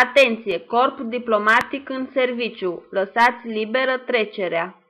Atenție! Corp diplomatic în serviciu. Lăsați liberă trecerea.